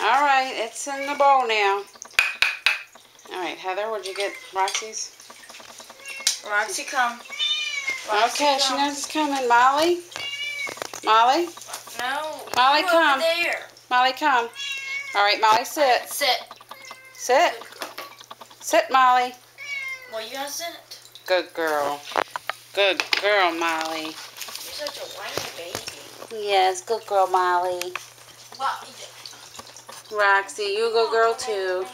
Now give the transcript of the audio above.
All right, it's in the bowl now. All right, Heather, what'd you get? Roxy's? Roxy, come. Roxy, Okay, she knows it's coming. Molly? Molly? No. Molly, come. There. Molly, come. All right, Molly, sit. Sit. Sit. Sit, Molly. Well, you gotta sit. Good girl. Good girl, Molly. You're such a whiny baby. Yes, good girl, Molly. Well, Roxy, you good girl too.